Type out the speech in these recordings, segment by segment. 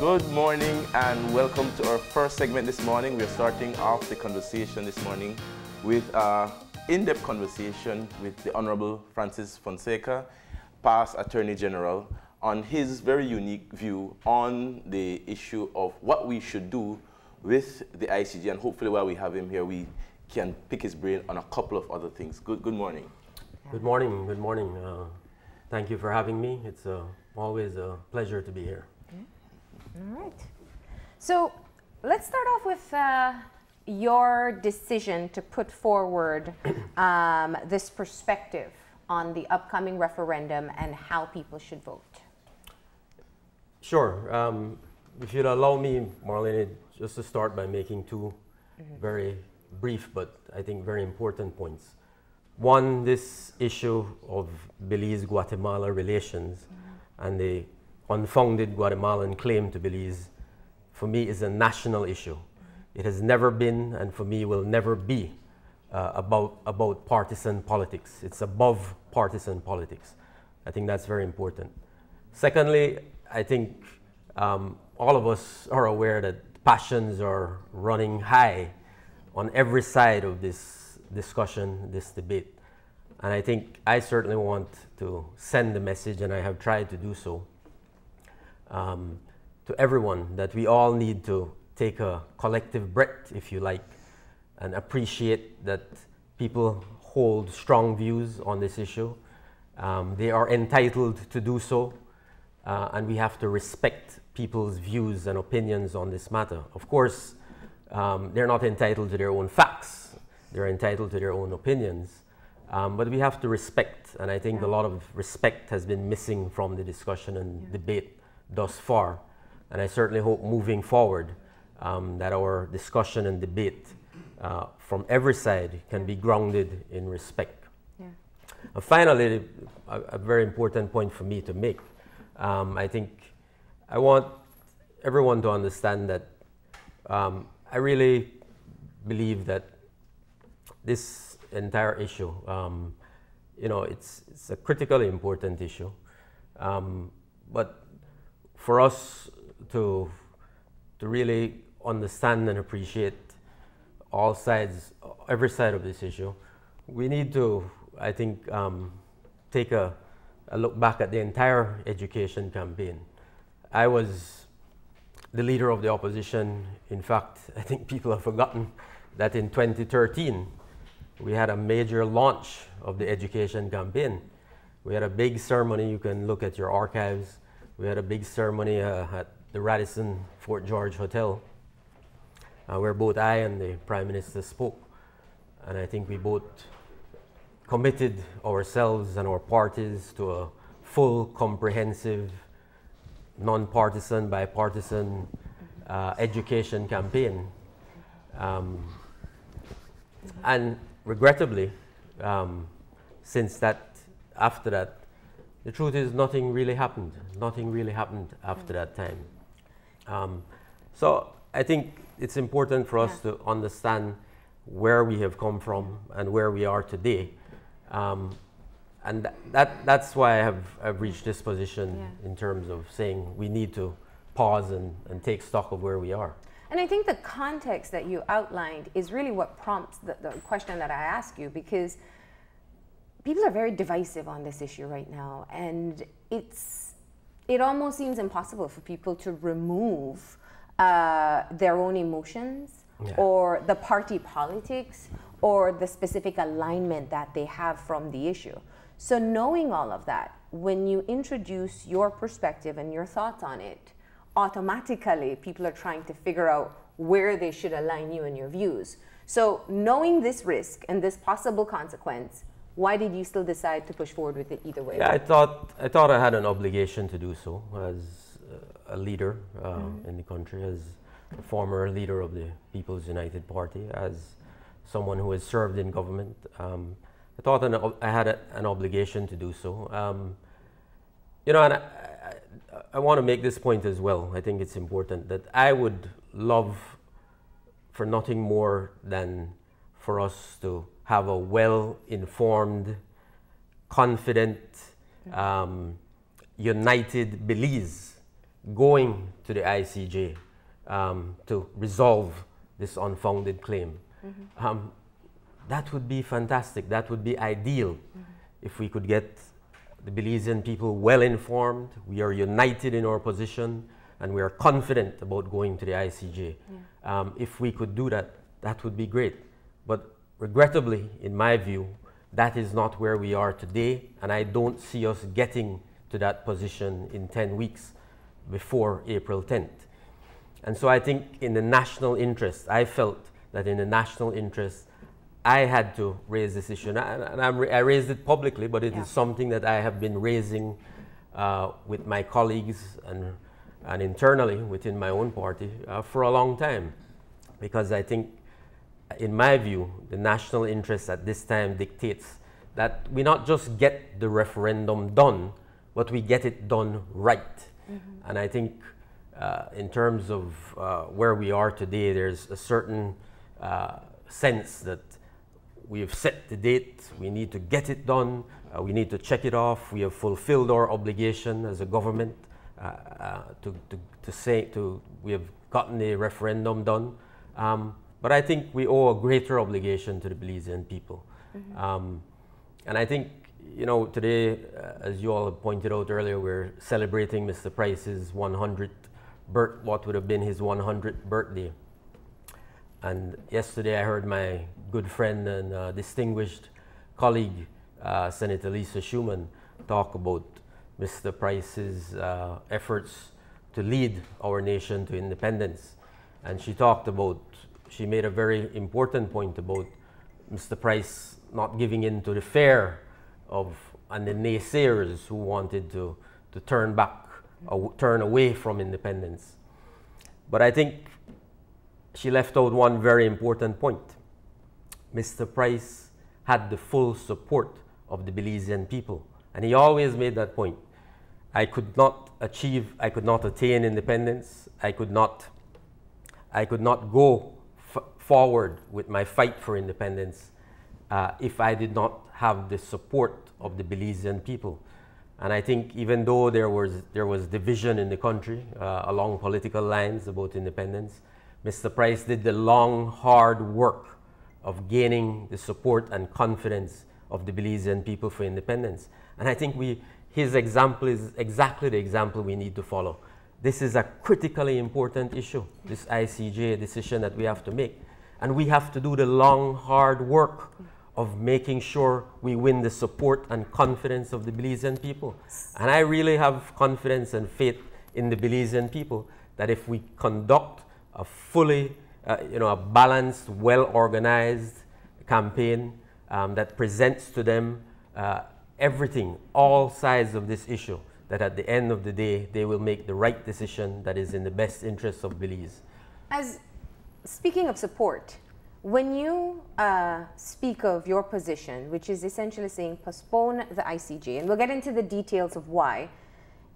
Good morning and welcome to our first segment this morning. We're starting off the conversation this morning with an in-depth conversation with the Honorable Francis Fonseca, past Attorney General, on his very unique view on the issue of what we should do with the ICJ. And hopefully while we have him here, we can pick his brain on a couple of other things. Good, good morning. Good morning. Good morning. Uh, thank you for having me. It's uh, always a pleasure to be here. All right. So let's start off with uh, your decision to put forward um, this perspective on the upcoming referendum and how people should vote. Sure. Um, if you'd allow me, Marlene, just to start by making 2 mm-hmm. very brief but I think very important points. One, this issue of Belize Guatemala relations mm-hmm. and the unfounded Guatemalan claim to Belize, for me, is a national issue. It has never been, and for me, will never be, uh, about, about partisan politics. It's above partisan politics. I think that's very important. Secondly, I think um, all of us are aware that passions are running high on every side of this discussion, this debate. And I think I certainly want to send the message, and I have tried to do so, um, to everyone that we all need to take a collective breath, if you like, and appreciate that people hold strong views on this issue. Um, they are entitled to do so, uh, and we have to respect people's views and opinions on this matter. Of course, um, they're not entitled to their own facts, they're entitled to their own opinions. Um, but we have to respect, and I think a lot of respect has been missing from the discussion and yeah. debate thus far. And I certainly hope moving forward um, that our discussion and debate uh, from every side can be grounded in respect. Yeah. And finally, a, a, very important point for me to make um, I think I want everyone to understand that um, I really believe that this entire issue, um, you know, it's, it's a critically important issue. Um, but for us to, to really understand and appreciate all sides, every side of this issue, we need to, I think, um, take a, a look back at the entire education campaign. I was the leader of the opposition. In fact, I think people have forgotten that in 2013, we had a major launch of the education campaign. We had a big ceremony. You can look at your archives. We had a big ceremony uh, at the Radisson Fort George Hotel uh, where both I and the Prime Minister spoke. And I think we both committed ourselves and our parties to a full, comprehensive, non-partisan, bipartisan uh, education campaign. Um, and regrettably, um, since that, after that, the truth is nothing really happened. Nothing really happened after that time. Um, so I think it's important for us yeah. to understand where we have come from and where we are today. Um, and th that, that's why I have I've reached this position yeah. in terms of saying we need to pause and, and take stock of where we are. And I think the context that you outlined is really what prompts the, the question that I ask you because people are very divisive on this issue right now, and it's it almost seems impossible for people to remove uh, their own emotions yeah. or the party politics or the specific alignment that they have from the issue. So knowing all of that, when you introduce your perspective and your thoughts on it, automatically people are trying to figure out where they should align you and your views. So knowing this risk and this possible consequence, why did you still decide to push forward with it either way? Yeah, I thought I thought I had an obligation to do so as a leader uh, mm-hmm. in the country, as a former leader of the People's United Party, as someone who has served in government. Um, I thought an, I had a, an obligation to do so. Um, you know, and I, I, I want to make this point as well. I think it's important that I would love for nothing more than for us to have a well informed, confident, um, united Belize going to the ICJ um, to resolve this unfounded claim. Mm-hmm. Um, that would be fantastic. That would be ideal mm-hmm. if we could get the Belizean people well informed. We are united in our position and we are confident about going to the ICJ. Yeah. Um, if we could do that, that would be great. But regrettably, in my view, that is not where we are today, and I don't see us getting to that position in 10 weeks before April 10th. And so I think in the national interest, I felt that in the national interest, I had to raise this issue. And, I, I raised it publicly, but it yeah. is something that I have been raising uh, with my colleagues and, and internally within my own party uh, for a long time. Because I think, in my view, the national interest at this time dictates that we not just get the referendum done, but we get it done right. Mm-hmm. And I think uh, in terms of uh, where we are today, there's a certain uh, sense that we have set the date, we need to get it done, uh, we need to check it off, we have fulfilled our obligation as a government uh, uh, to, to, to, say, to, we have gotten a referendum done. Um, but I think we owe a greater obligation to the Belizean people. Mm-hmm. Um, and I think you know, today, uh, as you all pointed out earlier, we're celebrating Mr. Price's 100th birth, what would have been his 100th birthday. And yesterday I heard my good friend and uh, distinguished colleague, uh, Senator Lisa Shoman, talk about Mr. Price's uh, efforts to lead our nation to independence. And she talked about, she made a very important point about Mr. Price not giving in to the fear of, and the naysayers who wanted to, to turn back or turn away from independence. But I think she left out one very important point. Mr. Price had the full support of the Belizean people, and he always made that point. I could not achieve, I could not attain independence, I could not, I could not go forward with my fight for independence uh, if I did not have the support of the Belizean people. And I think even though there was, there was division in the country uh, along political lines about independence, Mr. Price did the long, hard work of gaining the support and confidence of the Belizean people for independence. And I think we, his example is exactly the example we need to follow. This is a critically important issue, this ICJ decision that we have to make. And we have to do the long, hard work of making sure we win the support and confidence of the Belizean people. And I really have confidence and faith in the Belizean people that if we conduct a fully, uh, you know, a balanced, well-organized campaign um, that presents to them uh, everything, all sides of this issue, that at the end of the day, they will make the right decision that is in the best interest of Belize. As speaking of support, when you uh, speak of your position, which is essentially saying postpone the ICJ, and we'll get into the details of why,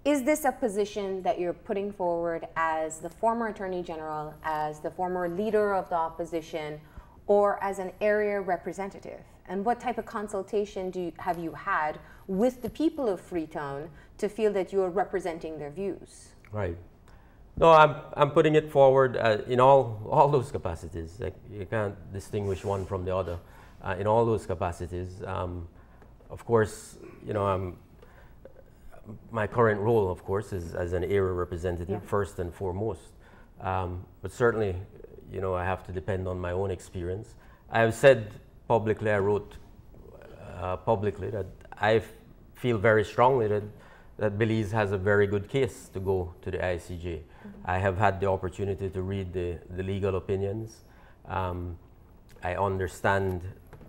is this a position that you're putting forward as the former Attorney General, as the former leader of the opposition, or as an area representative? And what type of consultation do you, have you had with the people of Freetown to feel that you are representing their views? Right. No, I'm, I'm putting it forward uh, in all, all those capacities. Like, you can't distinguish one from the other. Uh, in all those capacities, um, of course, you know, I'm, my current role, of course, is as an area representative yeah. first and foremost. Um, but certainly, you know, I have to depend on my own experience. I have said publicly, I wrote uh, publicly that I feel very strongly that that Belize has a very good case to go to the ICJ. Mm-hmm. I have had the opportunity to read the, the legal opinions. Um, I understand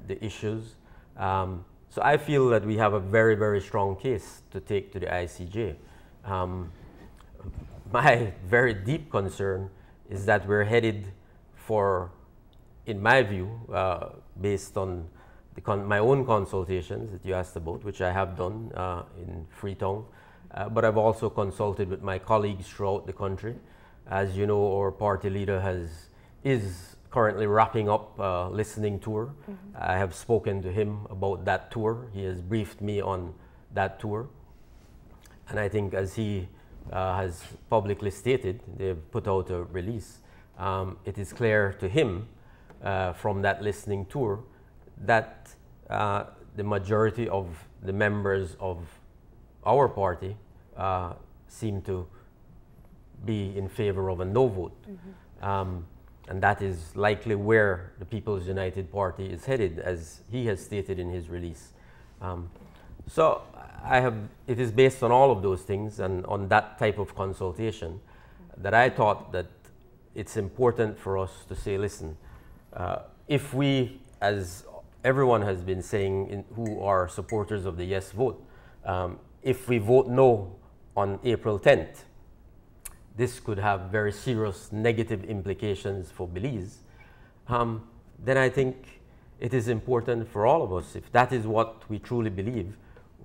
the issues. Um, so I feel that we have a very, very strong case to take to the ICJ. Um, my very deep concern is that we're headed for, in my view, uh, based on my own consultations that you asked about, which I have done uh, in Freetown, uh, but I've also consulted with my colleagues throughout the country. As you know, our party leader has is currently wrapping up a listening tour. Mm-hmm. I have spoken to him about that tour. He has briefed me on that tour. And I think as he uh, has publicly stated, they've put out a release, um, it is clear to him uh, from that listening tour that uh, the majority of the members of our party uh, seem to be in favor of a no vote. Mm-hmm. Um, and that is likely where the People's United Party is headed, as he has stated in his release. Um, so I have, it is based on all of those things and on that type of consultation that I thought that it's important for us to say, listen, uh, if we, as everyone has been saying in, who are supporters of the yes vote, um, if we vote no on April 10th, this could have very serious negative implications for Belize, um, then I think it is important for all of us, if that is what we truly believe,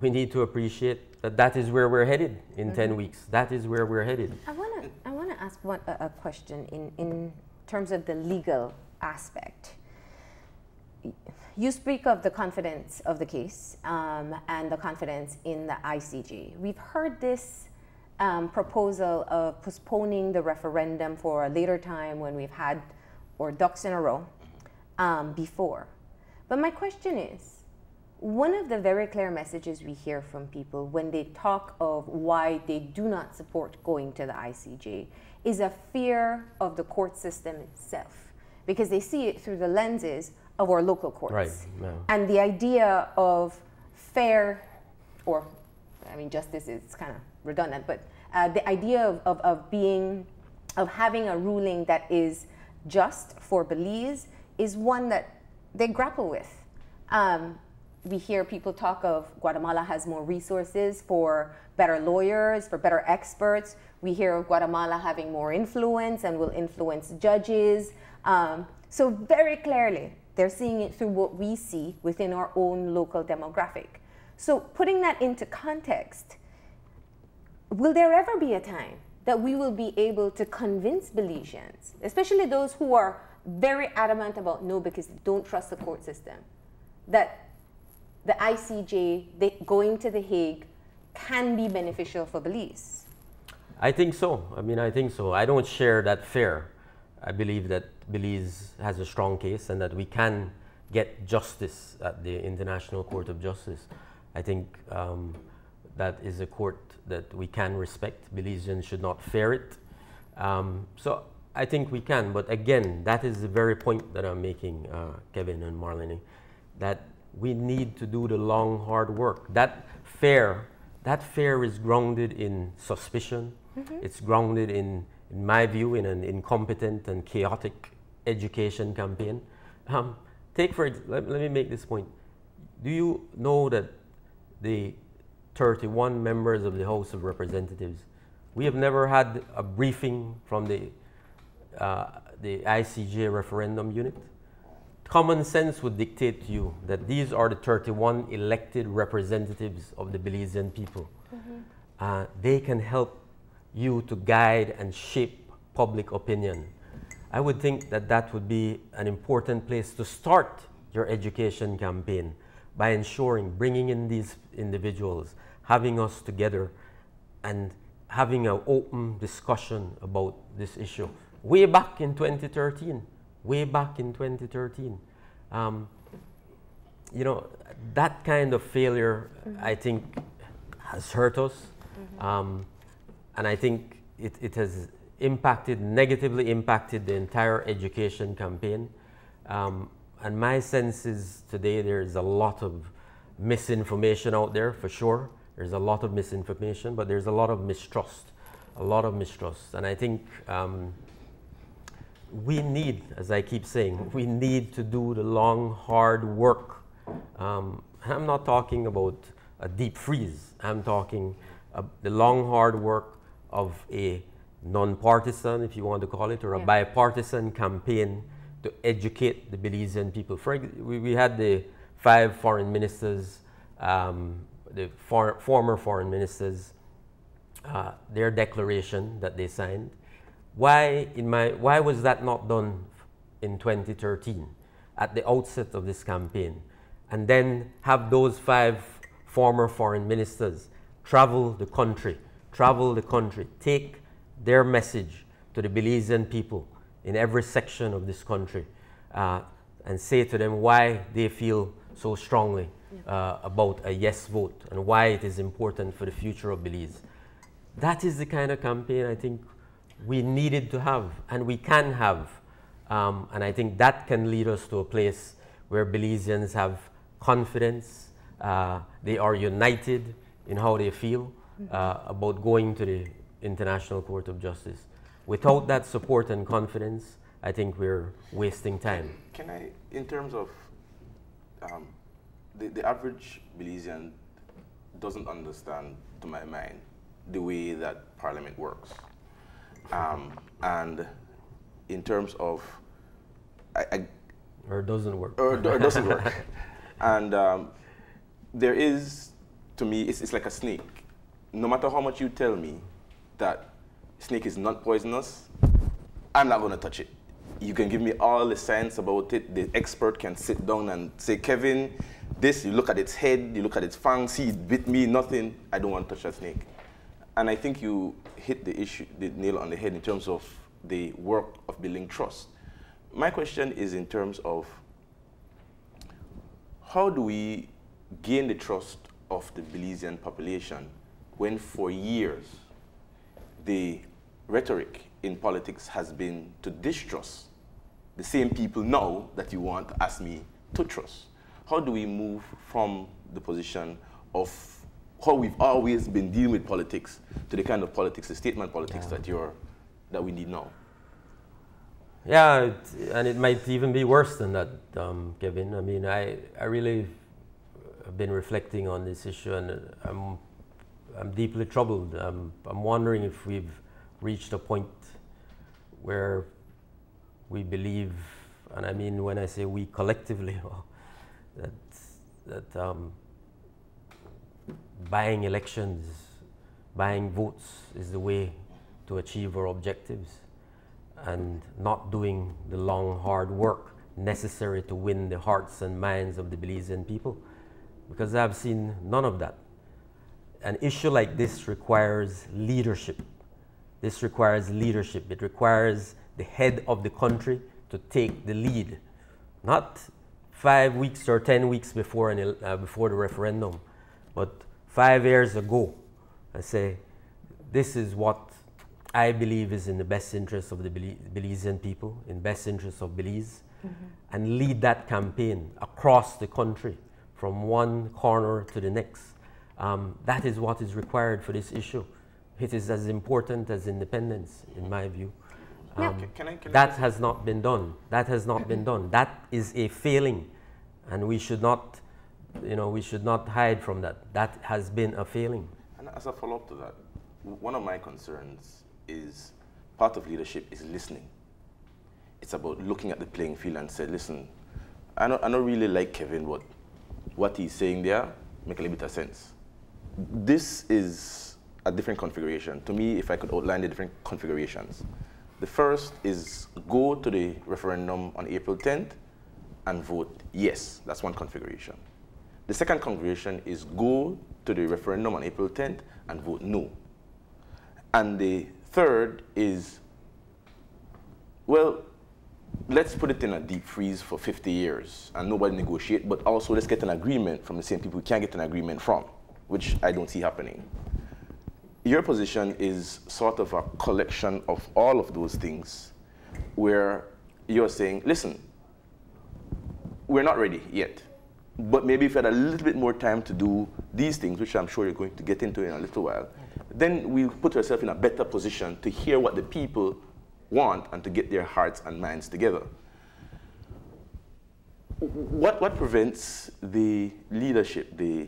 we need to appreciate that that is where we're headed in mm-hmm. 10 weeks. That is where we're headed. I want to I wanna ask one, a, a question in, in terms of the legal aspect. You speak of the confidence of the case um, and the confidence in the ICJ. We've heard this um, proposal of postponing the referendum for a later time when we've had or ducks in a row um, before. But my question is one of the very clear messages we hear from people when they talk of why they do not support going to the ICJ is a fear of the court system itself because they see it through the lenses of our local courts. Right. Yeah. And the idea of fair, or I mean, justice is kind of redundant, but uh, the idea of, of, of being, of having a ruling that is just for Belize is one that they grapple with. Um, we hear people talk of Guatemala has more resources for better lawyers, for better experts. We hear of Guatemala having more influence and will influence judges. Um, so, very clearly, they're seeing it through what we see within our own local demographic. So, putting that into context, will there ever be a time that we will be able to convince Belizeans, especially those who are very adamant about no because they don't trust the court system, that the ICJ going to The Hague can be beneficial for Belize? I think so. I mean, I think so. I don't share that fear. I believe that Belize has a strong case and that we can get justice at the International Court of Justice. I think um, that is a court that we can respect. Belizeans should not fear it. Um, so I think we can. But again, that is the very point that I'm making, uh, Kevin and Marlene, that we need to do the long, hard work. That fear, that fear is grounded in suspicion. Mm-hmm. It's grounded in, in my view, in an incompetent and chaotic education campaign. Um, take for let, let me make this point. Do you know that the 31 members of the House of Representatives, we have never had a briefing from the uh, the ICJ referendum unit? common sense would dictate to you that these are the 31 elected representatives of the Belizean people. Mm-hmm. Uh, they can help you to guide and shape public opinion. I would think that that would be an important place to start your education campaign by ensuring bringing in these individuals, having us together, and having an open discussion about this issue. Way back in 2013, way back in 2013. Um, you know, that kind of failure, mm-hmm. I think, has hurt us. Mm-hmm. Um, and I think it, it has impacted, negatively impacted the entire education campaign. Um, and my sense is today there's a lot of misinformation out there for sure. There's a lot of misinformation, but there's a lot of mistrust, a lot of mistrust. And I think um, we need, as I keep saying, we need to do the long, hard work. Um, I'm not talking about a deep freeze. I'm talking uh, the long, hard work of a non-partisan, if you want to call it, or yeah. a bipartisan campaign to educate the Belizean people. For, we, we had the five foreign ministers, um, the for, former foreign ministers, uh, their declaration that they signed why, in my, why was that not done in 2013 at the outset of this campaign? And then have those five former foreign ministers travel the country travel the country, take their message to the Belizean people in every section of this country, uh, and say to them why they feel so strongly uh, about a yes vote and why it is important for the future of Belize. That is the kind of campaign I think we needed to have and we can have. Um, and I think that can lead us to a place where Belizeans have confidence, uh, they are united in how they feel uh, about going to the International Court of Justice. Without that support and confidence, I think we're wasting time. Can I, in terms of um, the, the average Belizean doesn't understand, to my mind, the way that Parliament works. Um, and in terms of, I, I, or it doesn't work. Or, or doesn't work. And um, there is, to me, it's, it's like a snake. No matter how much you tell me that snake is not poisonous, I'm not going to touch it. You can give me all the science about it. The expert can sit down and say, Kevin, this, you look at its head, you look at its fangs, see it bit me, nothing. I don't want to touch that snake. And I think you hit the issue, the nail on the head in terms of the work of building trust. My question is in terms of how do we gain the trust of the Belizean population when for years the rhetoric in politics has been to distrust the same people now that you want to ask me to trust? How do we move from the position of how we've always been dealing with politics to the kind of politics, the statement politics yeah. that you're that we need now? Yeah, it, and it might even be worse than that, um, Kevin. I mean, I, I really have been reflecting on this issue, and I'm, I'm deeply troubled. I'm, I'm wondering if we've reached a point where we believe, and I mean when I say we collectively, that that um, buying elections, buying votes is the way to achieve our objectives, and not doing the long hard work necessary to win the hearts and minds of the Belizean people, because I've seen none of that. An issue like this requires leadership. This requires leadership. It requires the head of the country to take the lead, not five weeks or 10 weeks before, an, uh, before the referendum, but five years ago, I say, this is what I believe is in the best interest of the Belizean people, in best interest of Belize, mm-hmm. and lead that campaign across the country from one corner to the next. Um, that is what is required for this issue. It is as important as independence, in my view. Um, can I, can that has not been done. That has not been done. That is a failing, and we should not, you know, we should not hide from that. That has been a failing. And as a follow-up to that, one of my concerns is part of leadership is listening. It's about looking at the playing field and say, listen, I don't, I don't really like Kevin, but what he's saying there make a little bit of sense. This is a different configuration. To me, if I could outline the different configurations, the first is go to the referendum on April 10th and vote yes. That's one configuration. The second configuration is go to the referendum on April 10th and vote no. And the third is, well, let's put it in a deep freeze for 50 years and nobody negotiate, but also let's get an agreement from the same people we can't get an agreement from, which I don't see happening your position is sort of a collection of all of those things where you're saying, listen, we're not ready yet. But maybe if we had a little bit more time to do these things, which I'm sure you're going to get into in a little while, then we put ourselves in a better position to hear what the people want and to get their hearts and minds together. What, what prevents the leadership, the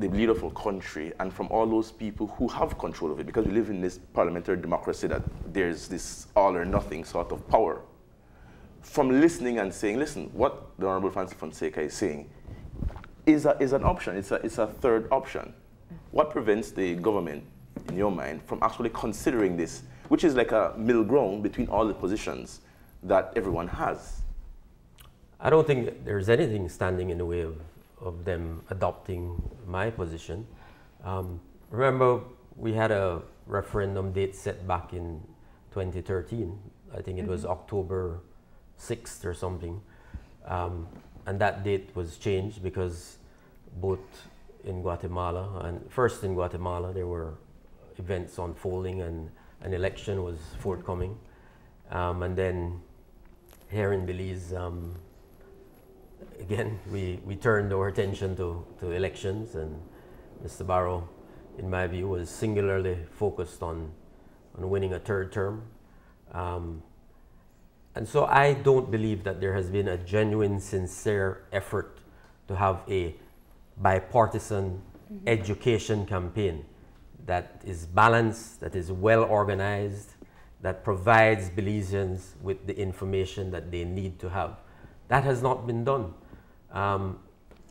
the leader of a country and from all those people who have control of it, because we live in this parliamentary democracy that there's this all or nothing sort of power, from listening and saying, listen, what the Honorable Francis Fonseca is saying is, a, is an option, it's a, it's a third option. What prevents the government, in your mind, from actually considering this, which is like a middle ground between all the positions that everyone has? I don't think there's anything standing in the way of of them adopting my position. Um, remember, we had a referendum date set back in 2013. I think it was Mm-hmm. October 6th or something. Um, and that date was changed because both in Guatemala and first in Guatemala there were events unfolding and an election was forthcoming. Um, and then here in Belize, um, again, we, we turned our attention to, to elections, and Mr. Barrow, in my view, was singularly focused on, on winning a third term. Um, and so I don't believe that there has been a genuine, sincere effort to have a bipartisan education campaign that is balanced, that is well organized, that provides Belizeans with the information that they need to have. That has not been done. Um,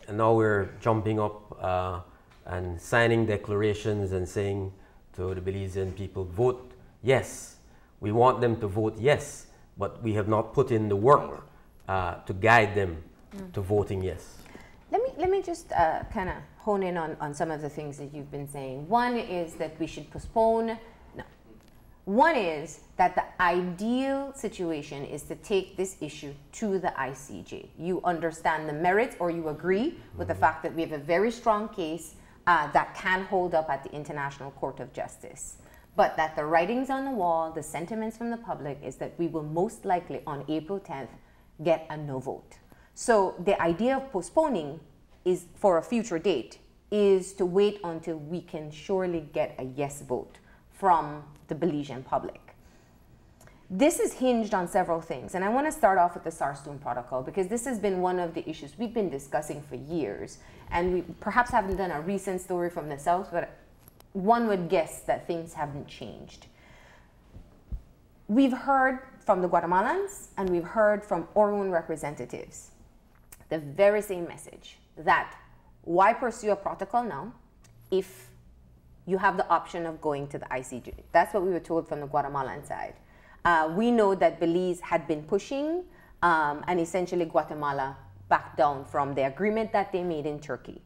and now we're jumping up uh, and signing declarations and saying to the Belizean people, vote yes. We want them to vote yes, but we have not put in the work uh, to guide them to voting yes. Let me let me just uh, kind of hone in on, on some of the things that you've been saying. One is that we should postpone. One is that the ideal situation is to take this issue to the ICJ. You understand the merits, or you agree with the fact that we have a very strong case uh, that can hold up at the International Court of Justice. But that the writings on the wall, the sentiments from the public, is that we will most likely on April 10th get a no vote. So the idea of postponing is for a future date is to wait until we can surely get a yes vote from the Belizean public. This is hinged on several things, and I want to start off with the Sarstoon Protocol because this has been one of the issues we've been discussing for years, and we perhaps haven't done a recent story from the South, but one would guess that things haven't changed. We've heard from the Guatemalans and we've heard from our own representatives the very same message that why pursue a protocol now if you have the option of going to the ICJ? That's what we were told from the Guatemalan side. Uh, we know that Belize had been pushing, um, and essentially Guatemala backed down from the agreement that they made in Turkey.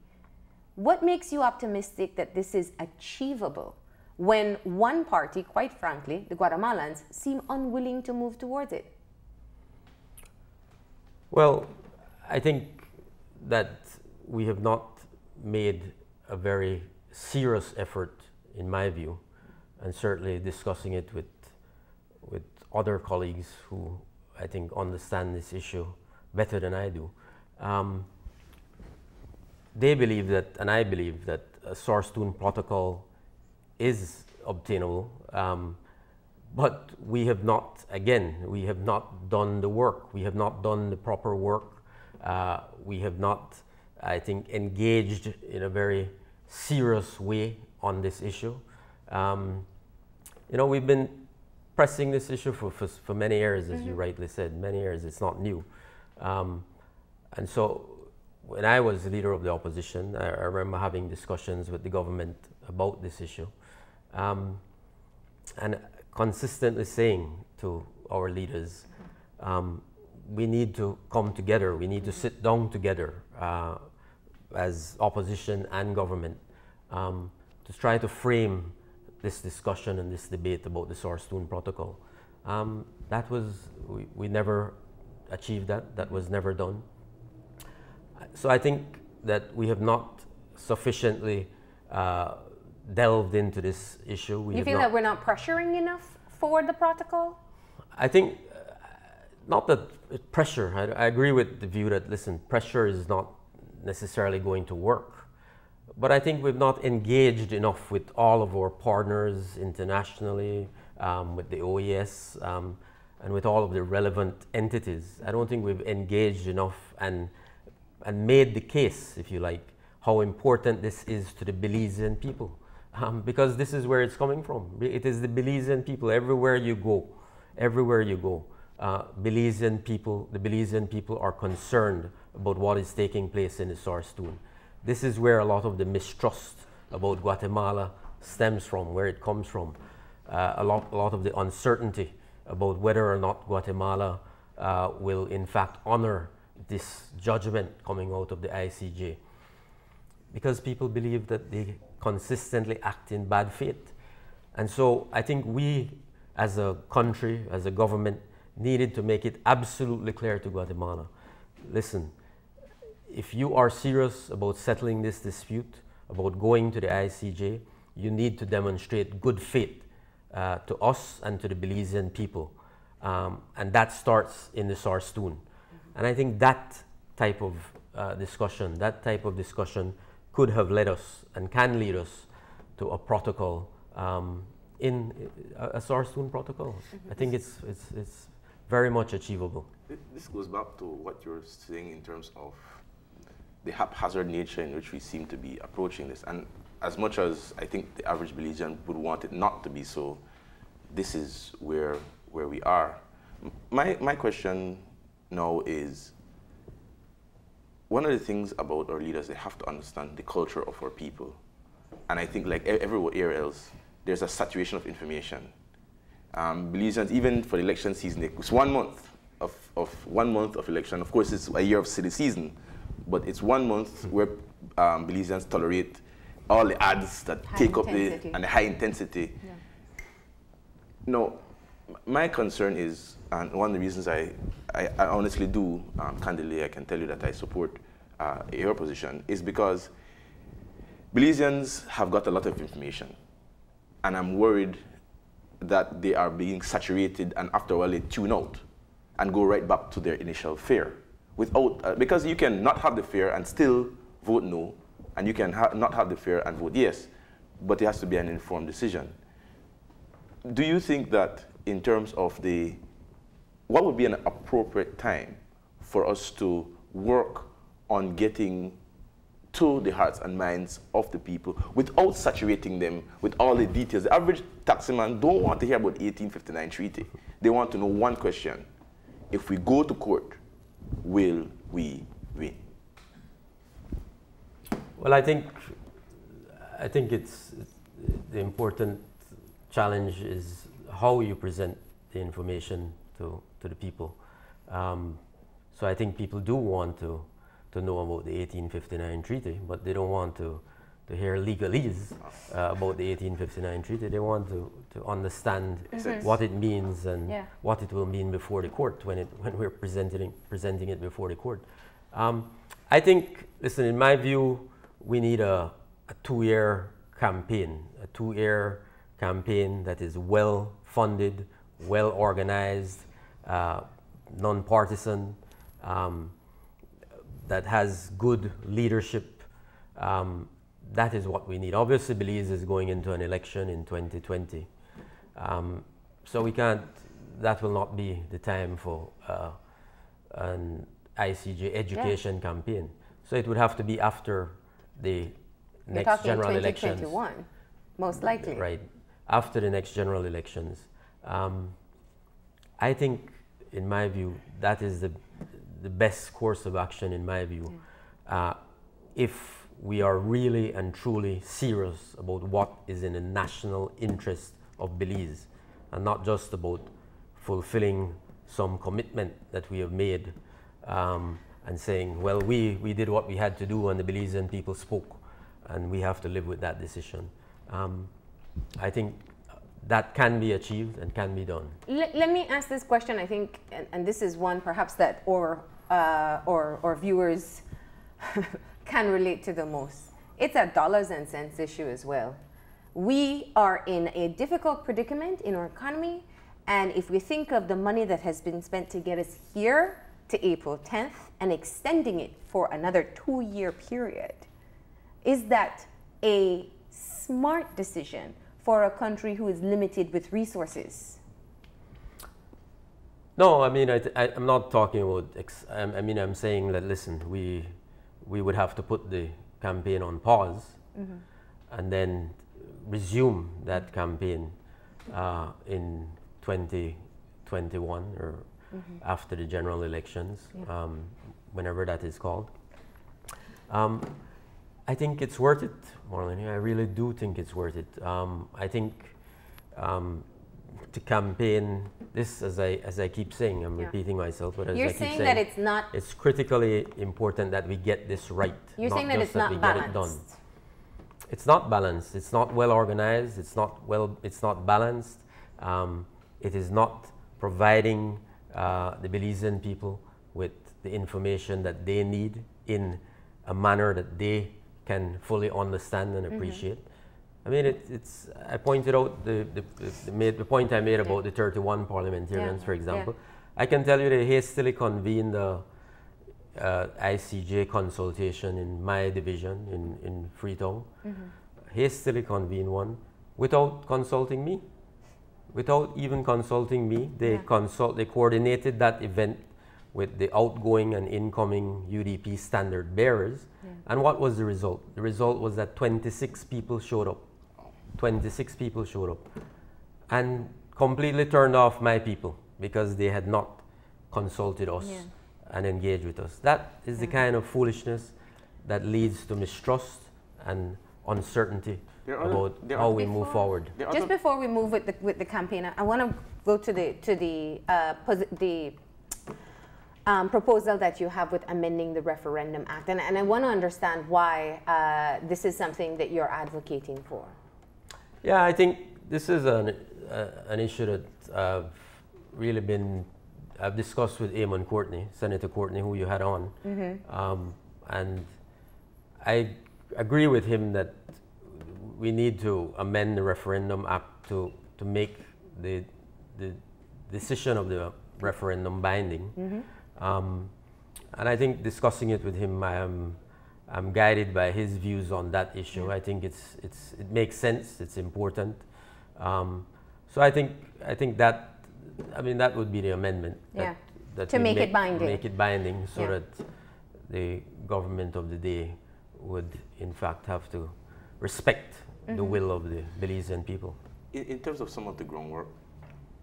What makes you optimistic that this is achievable when one party, quite frankly, the Guatemalans, seem unwilling to move towards it? Well, I think that we have not made a very serious effort, in my view, and certainly discussing it with, with other colleagues who I think understand this issue better than I do. Um, they believe that, and I believe that a Sarstoon protocol is obtainable, um, but we have not, again, we have not done the work. We have not done the proper work. Uh, we have not, I think, engaged in a very serious way on this issue. Um, you know, we've been pressing this issue for, for, for many years, as you rightly said, many years. It's not new. Um, and so when I was leader of the opposition, I, I remember having discussions with the government about this issue. Um, and consistently saying to our leaders, um, we need to come together, we need to sit down together uh, as opposition and government um, to try to frame this discussion and this debate about the Sarstoon Protocol. Um, that was, we, we never achieved that, that was never done. So I think that we have not sufficiently uh, delved into this issue. We you feel that we're not pressuring enough for the protocol? I think uh, not that pressure. I, I agree with the view that listen, pressure is not necessarily going to work, but I think we've not engaged enough with all of our partners internationally, um, with the OAS, um, and with all of the relevant entities. I don't think we've engaged enough and and made the case, if you like, how important this is to the Belizean people. Um, because this is where it's coming from. It is the Belizean people everywhere you go, everywhere you go. Uh, Belizean people, the Belizean people are concerned about what is taking place in the Sarstoon. This is where a lot of the mistrust about Guatemala stems from, where it comes from. Uh, a, lot, a lot of the uncertainty about whether or not Guatemala uh, will in fact honor this judgment coming out of the ICJ. Because people believe that they consistently act in bad faith. And so I think we, as a country, as a government, needed to make it absolutely clear to Guatemala listen, if you are serious about settling this dispute, about going to the ICJ, you need to demonstrate good faith uh, to us and to the Belizean people. Um, and that starts in the Sarstoon. Mm-hmm. And I think that type of uh, discussion, that type of discussion could have led us and can lead us to a protocol um, in a, a Sarstoon protocol. Mm-hmm. I think it's, it's, it's very much achievable. This goes back to what you're saying in terms of the haphazard nature in which we seem to be approaching this. And as much as I think the average Belizean would want it not to be so, this is where, where we are. My, my question now is, one of the things about our leaders, they have to understand the culture of our people. And I think like everywhere else, there's a saturation of information. Um, Belizeans, even for the election season, it's one month of, of one month of election. Of course, it's a year of city season, but it's one month where um, Belizeans tolerate all the ads that high take intensity. up the and the high intensity. Yeah. No, my concern is, and one of the reasons I, I, I honestly do, um, candidly, I can tell you that I support uh, your position, is because Belizeans have got a lot of information. And I'm worried that they are being saturated and after a while they tune out and go right back to their initial fear. Without, uh, because you can not have the fear and still vote no, and you can ha not have the fear and vote yes, but it has to be an informed decision. Do you think that in terms of the, what would be an appropriate time for us to work on getting to the hearts and minds of the people without saturating them with all the details. The average taximan don't want to hear about 1859 treaty. They want to know one question. If we go to court, will we win? Well, I think, I think it's, the important challenge is how you present the information to, to the people. Um, so I think people do want to to know about the 1859 treaty, but they don't want to, to hear legalese uh, about the 1859 treaty. They want to, to understand mm-hmm. what it means and yeah. what it will mean before the court when, it, when we're presenting, presenting it before the court. Um, I think, listen, in my view, we need a, a two year campaign, a two year campaign that is well funded, well organized, uh, non partisan. Um, that has good leadership. Um, that is what we need. Obviously, Belize is going into an election in 2020. Um, so we can't, that will not be the time for uh, an ICJ education yeah. campaign. So it would have to be after the You're next general elections. most likely. Right. After the next general elections. Um, I think, in my view, that is the the best course of action, in my view, uh, if we are really and truly serious about what is in the national interest of Belize, and not just about fulfilling some commitment that we have made um, and saying, well, we, we did what we had to do and the Belizean people spoke, and we have to live with that decision. Um, I think that can be achieved and can be done. Let, let me ask this question, I think, and, and this is one perhaps that, or uh, or, or viewers can relate to the most. It's a dollars and cents issue as well. We are in a difficult predicament in our economy, and if we think of the money that has been spent to get us here to April 10th and extending it for another two year period, is that a smart decision for a country who is limited with resources? No, I mean, I, am not talking about, ex- I, I, mean, I'm saying that, listen, we, we would have to put the campaign on pause mm-hmm. and then resume that campaign uh, in 2021 or mm-hmm. after the general elections, yeah. um, whenever that is called. Um, I think it's worth it, Marlene. I really do think it's worth it. Um, I think um, to campaign this as I as I keep saying, I'm yeah. repeating myself, but as You're I keep saying, saying, that it's not. It's critically important that we get this right. You're saying that it's that not balanced. it's not balanced. It's not well organized. It's not well. It's not balanced. Um, it is not providing uh, the Belizean people with the information that they need in a manner that they can fully understand and mm-hmm. appreciate. Mm-hmm. I mean, it, it's. I pointed out the the, the, the, the point I made about the 31 parliamentarians, yeah. for example. Yeah. I can tell you they hastily convened the uh, ICJ consultation in my division in, in Freetown, mm-hmm. hastily convened one without consulting me. Without even consulting me, they yeah. consult. They coordinated that event with the outgoing and incoming UDP standard bearers. Yeah. And what was the result? The result was that 26 people showed up. 26 people showed up, and completely turned off my people because they had not consulted us. Yeah and engaged with us. That is the kind of foolishness that leads to mistrust and uncertainty about how we move forward. Just before we move with the, with the campaign, I want to go to the to the uh, the um, proposal that you have with amending the Referendum Act, and, and I want to understand why uh, this is something that you're advocating for. Yeah, I think this is an uh, an issue that I've really been I've discussed with Eamon Courtney, Senator Courtney, who you had on, mm-hmm. um, and I agree with him that we need to amend the referendum act to, to make the, the decision of the referendum binding. Mm-hmm. Um, and I think discussing it with him, I am I'm guided by his views on that issue. I think it's, it's, it makes sense, it's important. Um, so I think, I think that I mean, that would be the amendment. Yeah. That, to make, make, it binding. Make it binding so yeah. that the government of the day would, in fact, have to respect mm-hmm. the will of the Belizean people. In, in, terms of some of the groundwork,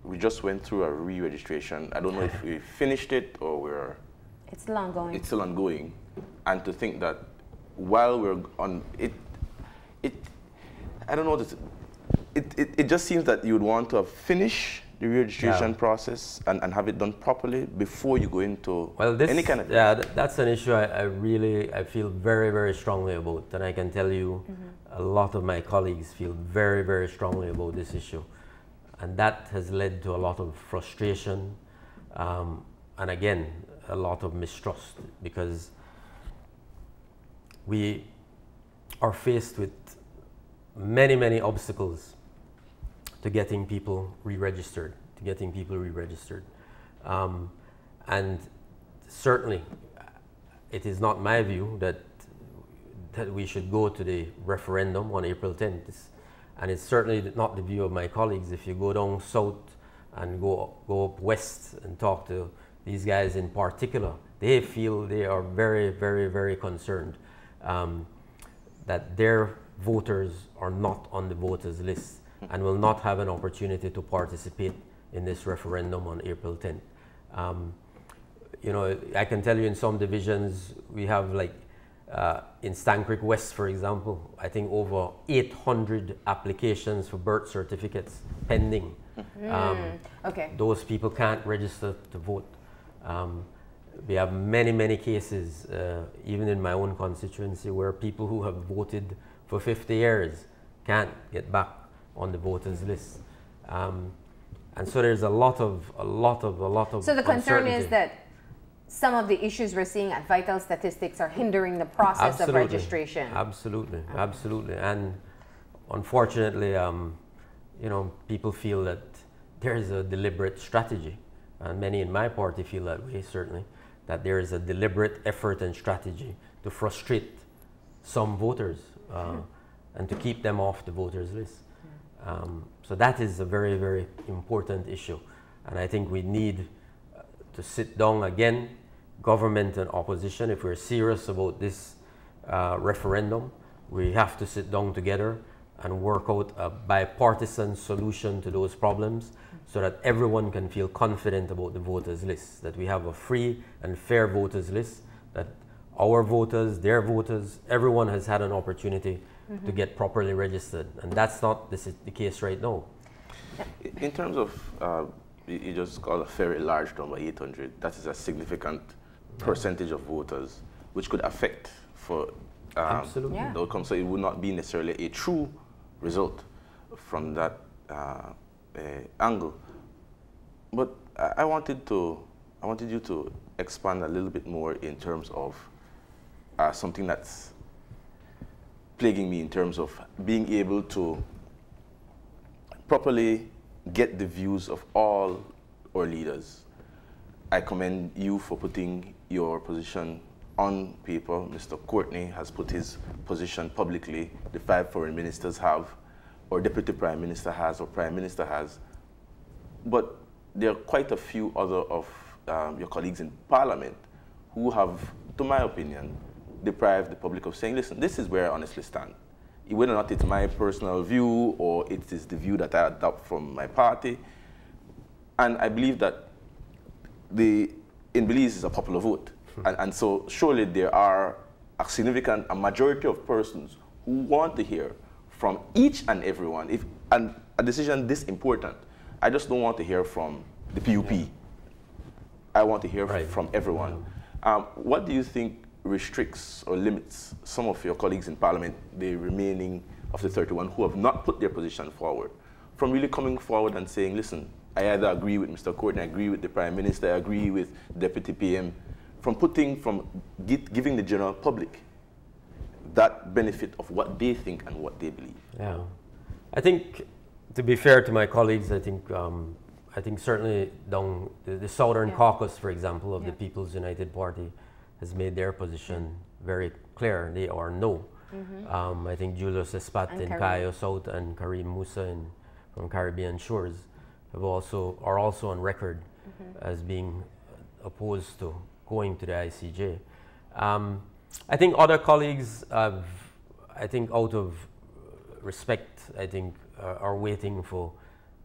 we just went through a re-registration. I don't know if we finished it or we're. It's still ongoing. It's still ongoing, and to think that while we're on it, it, I don't know. This, it, it, it just seems that you would want to finish the registration yeah. process and, and have it done properly before you go into well, this, any kind of yeah th that's an issue I, I, really I feel very very strongly about and I can tell you mm -hmm. a lot of my colleagues feel very very strongly about this issue and that has led to a lot of frustration um, and again a lot of mistrust because we are faced with many many obstacles to getting people re-registered, to getting people re-registered. Um, and certainly, it is not my view that that we should go to the referendum on April 10th. It's, and it's certainly not the view of my colleagues. If you go down south and go, go up west and talk to these guys in particular, they feel they are very, very, very concerned um, that their voters are not on the voters list and will not have an opportunity to participate in this referendum on April 10th. Um, you know, I can tell you in some divisions we have like uh, in Stann West, for example, I think over 800 applications for birth certificates pending. Mm. Um, okay. Those people can't register to vote. Um, we have many, many cases, uh, even in my own constituency, where people who have voted for 50 years can't get back on the voters list. Um, and so there's a lot of, a lot of, a lot of. So the concern is that some of the issues we're seeing at Vital Statistics are hindering the process absolutely. of registration. Absolutely, okay. absolutely. And unfortunately, um, you know, people feel that there is a deliberate strategy, and many in my party feel that way, certainly, that there is a deliberate effort and strategy to frustrate some voters uh, and to keep them off the voters list. Um, so that is a very, very important issue. And I think we need uh, to sit down again, government and opposition, if we're serious about this uh, referendum, we have to sit down together and work out a bipartisan solution to those problems so that everyone can feel confident about the voters list, that we have a free and fair voters list, that our voters, their voters, everyone has had an opportunity mm-hmm. to get properly registered. And that's not this is the case right now. In terms of, uh, you just call a very large number, 800, that is a significant percentage of voters, which could affect for um, Absolutely. Yeah. the outcome. So it would not be necessarily a true result from that uh, uh, angle. But I, wanted to, I wanted you to expand a little bit more in terms of uh, something that's plaguing me in terms of being able to properly get the views of all our leaders. I commend you for putting your position on paper. Mr. Courtney has put his position publicly. The five foreign ministers have, or deputy prime minister has, or prime minister has. But there are quite a few other of um, your colleagues in parliament who have, to my opinion, deprived the public of saying, listen, this is where I honestly stand. Whether or not it's my personal view or it is the view that I adopt from my party. And I believe that the, in Belize is a popular vote. And, and so surely there are a significant, a majority of persons who want to hear from each and everyone. If, and a decision this important, I just don't want to hear from the PUP. I want to hear Right. from everyone. Um, what do you think restricts or limits some of your colleagues in Parliament, the remaining of the 31 who have not put their position forward, from really coming forward and saying, listen, I either agree with Mr. Courtney, I agree with the Prime Minister, I agree with Deputy PM, from putting, from giving the general public that benefit of what they think and what they believe. Yeah, I think to be fair to my colleagues, I think um, I think certainly down the, the Southern Yeah. Caucus, for example, of Yeah. the People's United Party, has made their position very clear. They are no. Um, I think Julius Espat Mm-hmm. And in Karim. Cayo South and Kareem Musa in, from Caribbean Shores have also are also on record Mm-hmm. as being opposed to going to the ICJ. Um, I think other colleagues have, I think out of respect, I think uh, are waiting for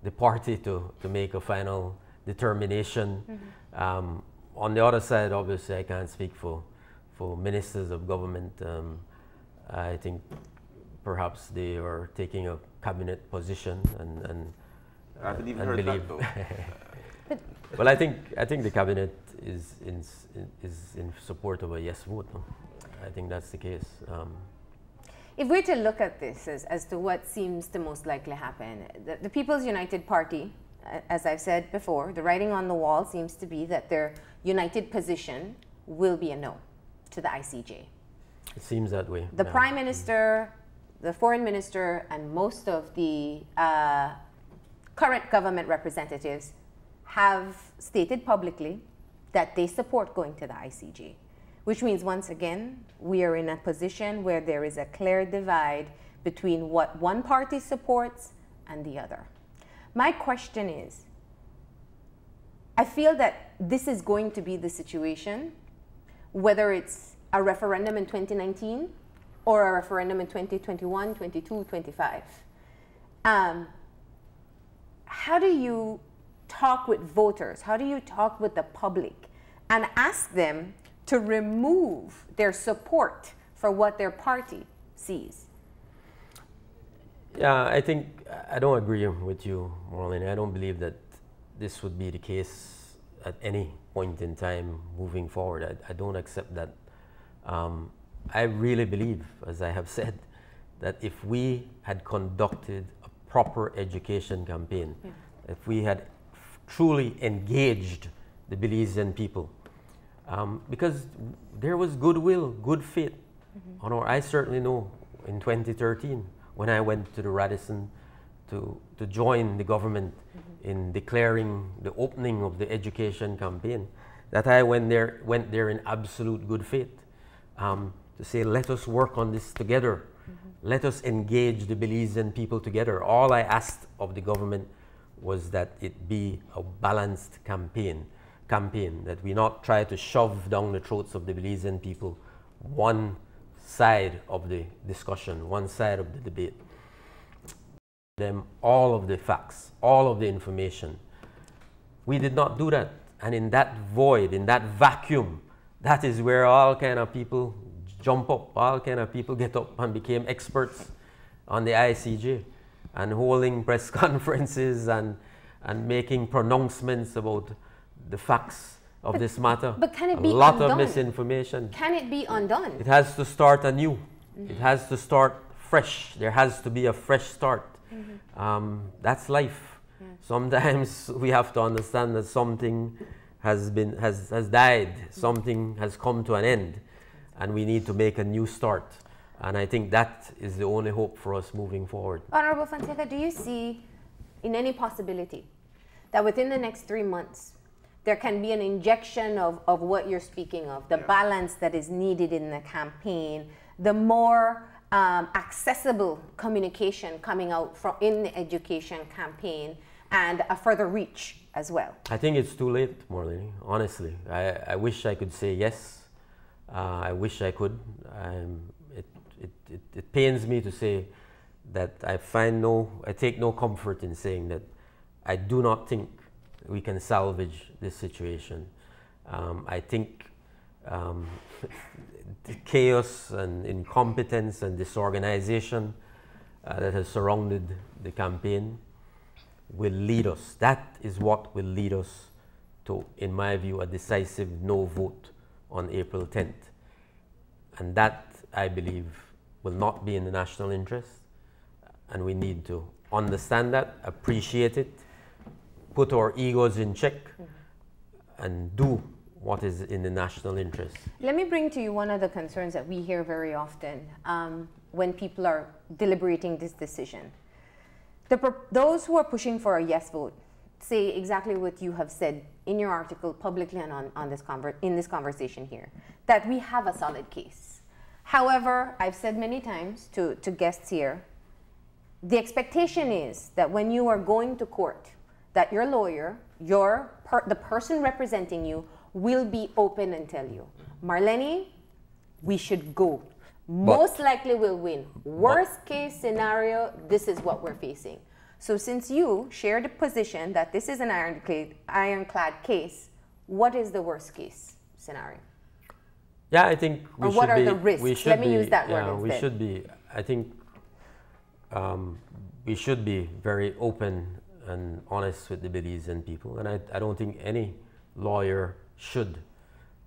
the party to, to make a final determination. Um, on the other side, obviously, I can't speak for, for ministers of government. Um, I think perhaps they are taking a cabinet position and, and I haven't even and heard believe- that though. well, I think I think the cabinet is in is in support of a yes vote. no? I think that's the case. Um, If we're to look at this as, as to what seems to most likely happen, the, the People's United Party, as I've said before, the writing on the wall seems to be that their united position will be a no to the ICJ. it seems that way. The yeah. Prime Minister, the Foreign Minister, and most of the uh, current government representatives have stated publicly that they support going to the ICJ, which means once again, we are in a position where there is a clear divide between what one party supports and the other. My question is I feel that this is going to be the situation, whether it's a referendum in 2019 or a referendum in 2021, 22, 25. Um, how do you talk with voters? How do you talk with the public and ask them to remove their support for what their party sees? Yeah, I think I don't agree with you, Marlene. I don't believe that this would be the case at any point in time moving forward. I, I don't accept that. Um, I really believe, as I have said, that if we had conducted a proper education campaign, if we had truly engaged the Belizean people, um, because there was goodwill, good faith. On our, I certainly know in 2013 when I went to the Radisson to, to join the government in declaring the opening of the education campaign, that I went there, went there in absolute good faith um, to say, let us work on this together. Let us engage the Belizean people together. All I asked of the government was that it be a balanced campaign, campaign that we not try to shove down the throats of the Belizean people one side of the discussion, one side of the debate. Them all of the facts, all of the information. We did not do that, and in that void, in that vacuum, that is where all kind of people jump up, all kind of people get up and became experts on the ICJ and holding press conferences and, and making pronouncements about the facts of this matter. but can it a be lot undone? of misinformation. Can it be undone? It has to start anew. Mm-hmm. It has to start fresh. There has to be a fresh start. Mm-hmm. Um, that's life. Yeah. Sometimes we have to understand that something has been has, has died, something has come to an end, and we need to make a new start. And I think that is the only hope for us moving forward. Honorable Fonseca, do you see in any possibility that within the next three months there can be an injection of, of what you're speaking of, the yeah. balance that is needed in the campaign, the more um, accessible communication coming out from in the education campaign, and a further reach as well? I think it's too late, Marlene, honestly. I, I wish I could say yes. Uh, I wish I could. Um, it, it, it, pains me to say that I find no, I take no comfort in saying that I do not think we can salvage this situation. Um, I think um, chaos and incompetence and disorganization uh, that has surrounded the campaign will lead us. That is what will lead us to, in my view, a decisive no vote on April 10th. And that, I believe, will not be in the national interest. And we need to understand that, appreciate it, put our egos in check, and do what is in the national interest. Let me bring to you one of the concerns that we hear very often um, when people are deliberating this decision. The, those who are pushing for a yes vote say exactly what you have said in your article publicly and on, on this in this conversation here that we have a solid case. However, I've said many times to, to guests here the expectation is that when you are going to court, that your lawyer, your per- the person representing you, will be open and tell you, Marlene, we should go. Most but, likely we'll win. Worst but, case scenario, this is what we're facing. So since you share the position that this is an ironclad, ironclad case, what is the worst case scenario? Yeah, I think we or should what are be, the risks? Let me be, use that yeah, word instead. We should be. I think um, we should be very open and honest with the Belizean people, and I, I don't think any lawyer should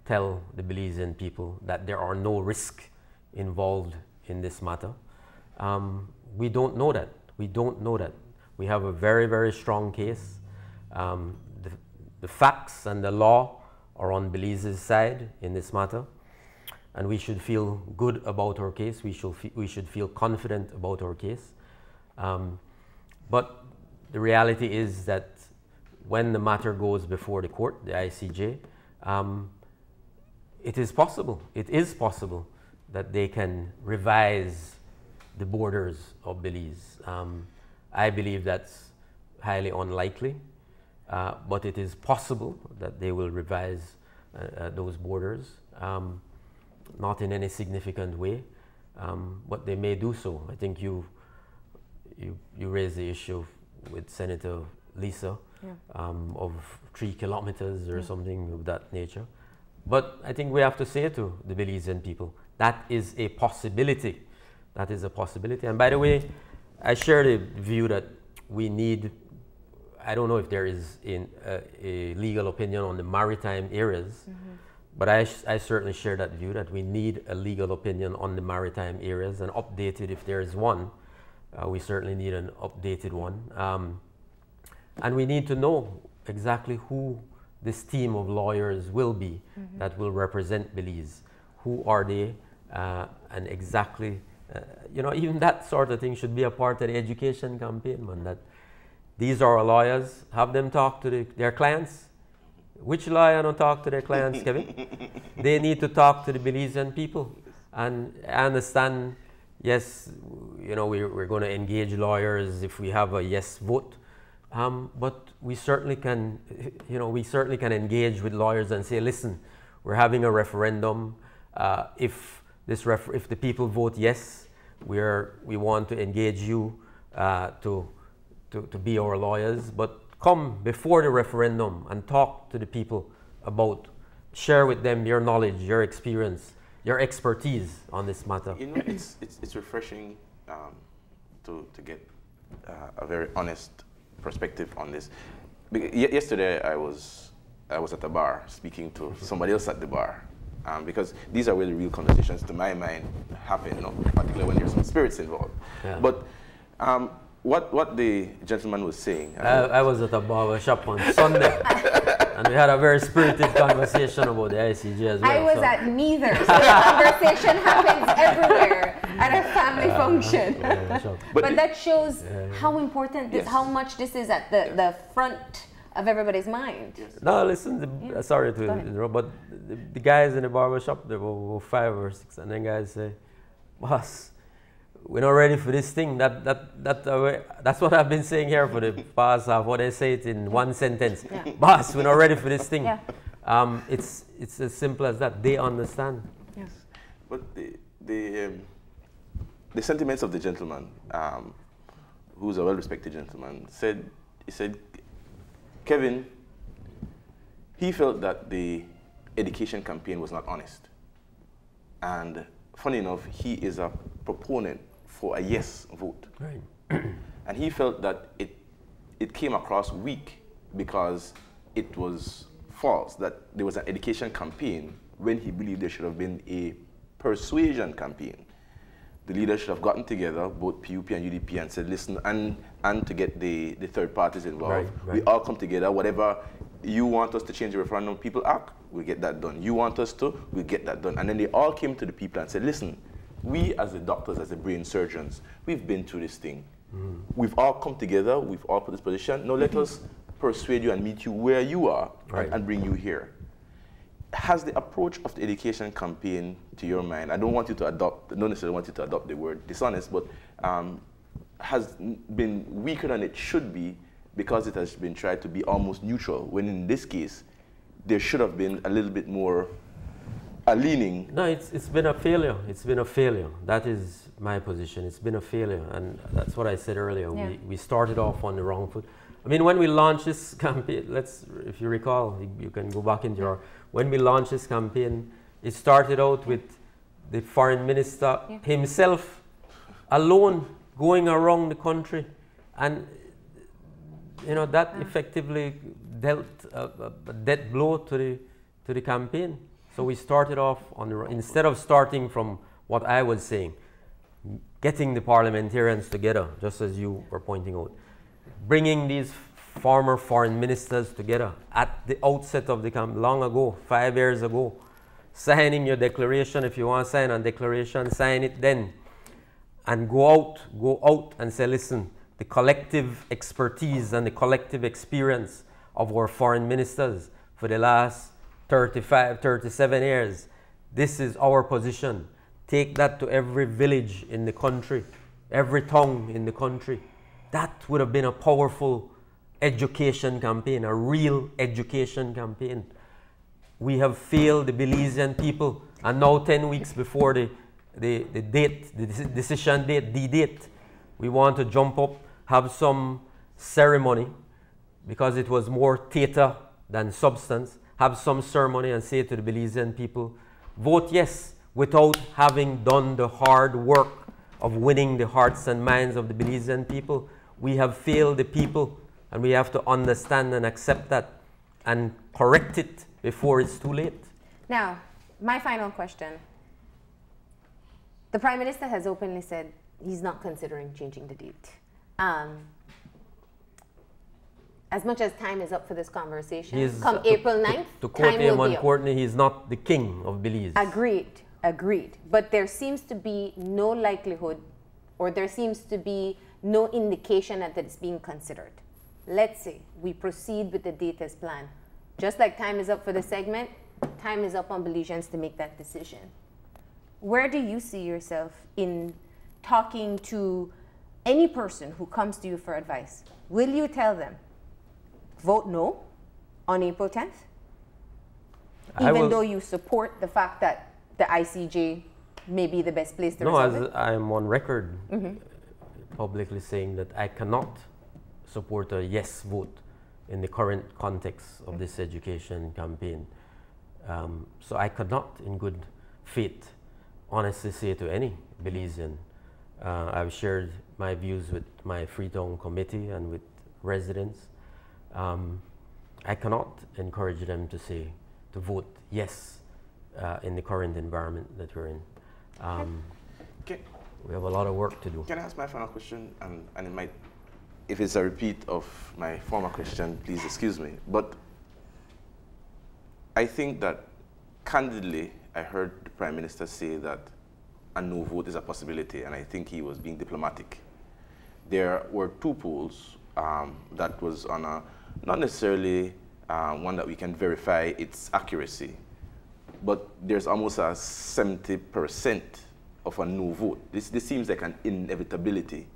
tell the Belizean people that there are no risks involved in this matter. Um, we don't know that. We don't know that. We have a very, very strong case. Um, the, the, facts and the law are on Belize's side in this matter. And we should feel good about our case. We should, we should feel confident about our case. Um, but the reality is that when the matter goes before the court, the ICJ, um, it is possible, it is possible that they can revise the borders of Belize. Um, I believe that's highly unlikely, uh, but it is possible that they will revise uh, uh, those borders, um, not in any significant way, um, but they may do so. I think you, you, you raised the issue with Senator Lisa yeah. um, of three kilometers or yeah. something of that nature. But I think we have to say to the Belizean people that is a possibility. That is a possibility. And by the way, I share the view that we need. I don't know if there is in, uh, a legal opinion on the maritime areas, mm-hmm. But I, I certainly share that view that we need a legal opinion on the maritime areas and updated if there is one. Uh, we certainly need an updated one. Um, and we need to know exactly who this team of lawyers will be mm-hmm. that will represent Belize. Who are they? Uh, and exactly, uh, you know, even that sort of thing should be a part of the education campaign, man. That these are our lawyers, have them talk to the, their clients. Which lawyer don't talk to their clients, Kevin? they need to talk to the Belizean people. And I understand, yes, you know, we're, we're going to engage lawyers if we have a yes vote um, but we certainly can, you know, we certainly can engage with lawyers and say, listen, we're having a referendum. Uh, if this refer- if the people vote yes, we're we want to engage you uh, to, to to be our lawyers. But come before the referendum and talk to the people about, share with them your knowledge, your experience, your expertise on this matter. You know, it's it's, it's refreshing um, to to get uh, a very honest perspective on this. yesterday, I was I was at the bar speaking to somebody else at the bar, um, because these are really real conversations. To my mind, happen, you know, particularly when there's some spirits involved. Yeah. But um, what what the gentleman was saying. I, I was at a barber shop on Sunday, and we had a very spirited conversation about the ICJ as well. I was so- at neither, so the conversation happens everywhere at a family function. Yeah, sure. But But, that shows how important this, Yes. how much this is at the, the front of everybody's mind. No, listen, the, Yeah. uh, sorry to Go ahead. interrupt, but the, the guys in the barber shop, there were, were five or six, and then guys say, boss, we're not ready for this thing. That, that, that, uh, that's what I've been saying here for the past half, what they say it in one sentence. Yeah. Boss, we're not ready for this thing. Yeah. Um, it's, it's as simple as that. They understand. Yes. But the the, um, the sentiments of the gentleman, um, who's a well-respected gentleman, said he said, Kevin, he felt that the education campaign was not honest, and funny enough, he is a proponent for a yes vote. Right. And he felt that it, it came across weak because it was false, that there was an education campaign when he believed there should have been a persuasion campaign. The leaders should have gotten together, both PUP and UDP, and said, listen, and, and to get the, the third parties involved. Right, We all come together, whatever you want us to change the referendum people act, we'll get that done. You want us to, we'll get that done. And then they all came to the people and said, listen, we as the doctors, as the brain surgeons, we've been through this thing. We've all come together, we've all put this position. Now let us persuade you and meet you where you are and- Right. and bring you here. Has the approach of the education campaign, to your mind, I don't want you to adopt, don't necessarily want you to adopt the word dishonest, but um, has been weaker than it should be because it has been tried to be almost neutral, when in this case, there should have been a little bit more a leaning. No, it's, it's been a failure. It's been a failure. That is my position. It's been a failure. And that's what I said earlier. Yeah. We, we started off on the wrong foot. I mean, when we launched this campaign, let's, if you recall, you, you can go back in your, when we launched this campaign, it started out with the foreign minister Yeah. himself alone going around the country. And, you know, that effectively dealt a, a, a death blow to the, to the campaign. So we started off on the, instead of starting from what I was saying, getting the parliamentarians together, just as you were pointing out, bringing these former foreign ministers together at the outset of the camp long ago, five years ago, signing your declaration. If you want to sign a declaration, sign it then. And go out, go out and say, listen, the collective expertise and the collective experience of our foreign ministers for the last 35, 37 years, this is our position. Take that to every village in the country, every town in the country. That would have been a powerful education campaign, a real education campaign. We have failed the Belizean people, and now 10 weeks before the, the, the date, the decision date, the date, we want to jump up, have some ceremony, because it was more theater than substance, have some ceremony and say to the Belizean people, vote yes, without having done the hard work of winning the hearts and minds of the Belizean people. We have failed the people, and we have to understand and accept that and correct it before it's too late. Now, my final question. The Prime Minister has openly said he's not considering changing the date. Um, as much as time is up for this conversation, come to- April to- 9th, To, quote time will Eamon be up. Courtney, he's not the king of Belize. Agreed, agreed. But there seems to be no likelihood, or there seems to be no indication that it's being considered. Let's say we proceed with the date as planned. Just like time is up for the segment, time is up on Belizeans to make that decision. Where do you see yourself in talking to any person who comes to you for advice? Will you tell them, vote no on April 10th? I even will- though you support the fact that the ICJ may be the best place to No, as it? I am on record publicly saying that I cannot support a yes vote in the current context of this education campaign. Um, so I could not, in good faith, honestly say to any Belizean, uh, I've shared my views with my Freetown committee and with residents. Um, I cannot encourage them to say, to vote yes uh, in the current environment that we're in. Um, Can, we have a lot of work to do. can I ask my final question? And, and it might, if it's a repeat of my former question, please excuse me. But I think that candidly, I heard the Prime Minister say that a no vote is a possibility, and I think he was being diplomatic. There were two polls um, that was on a, not necessarily uh, one that we can verify its accuracy, but there's almost a 70% of a no vote. This, this seems like an inevitability,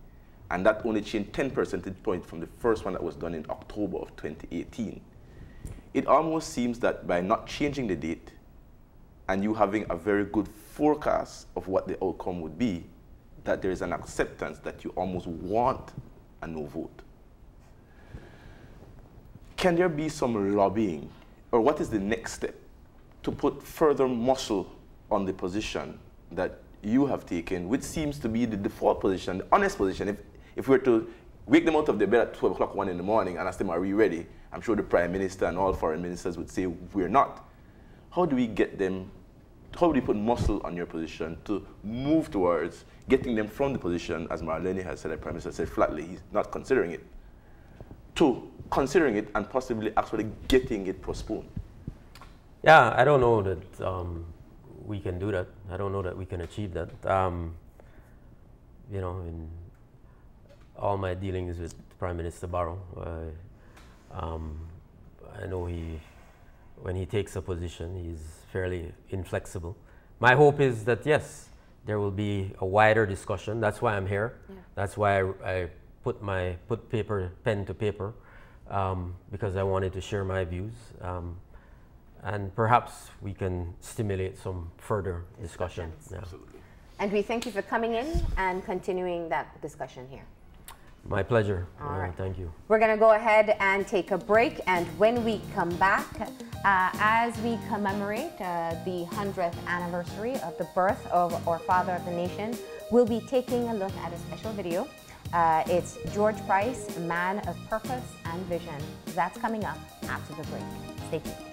and that only changed 10 percentage points from the first one that was done in October of 2018. It almost seems that by not changing the date, and you having a very good forecast of what the outcome would be, that there is an acceptance that you almost want a no vote. Can there be some lobbying, or what is the next step to put further muscle on the position that you have taken, which seems to be the default position, the honest position? If, if we were to wake them out of their bed at 12 o'clock, 1 in the morning, and ask them, are we ready? I'm sure the Prime Minister and all foreign ministers would say, we're not. How do we get them how do you put muscle on your position to move towards getting them from the position, as Marlene has said, the Prime Minister said flatly, he's not considering it, to considering it and possibly actually getting it postponed? Yeah, I don't know that um, we can do that. I don't know that we can achieve that. Um, you know, in all my dealings with Prime Minister Barrow, uh, um, I know he, when he takes a position, he's fairly inflexible. My hope is that yes, there will be a wider discussion. That's why I'm here. Yeah. That's why I, I, put my put paper pen to paper um, because I wanted to share my views. Um, and perhaps we can stimulate some further discussion. Yeah. Absolutely. And we thank you for coming in and continuing that discussion here. My pleasure. All uh, right. Thank you. We're going to go ahead and take a break. And when we come back, uh, as we commemorate uh, the 100th anniversary of the birth of our father of the nation, we'll be taking a look at a special video. Uh, it's George Price, Man of Purpose and Vision. That's coming up after the break. Stay tuned.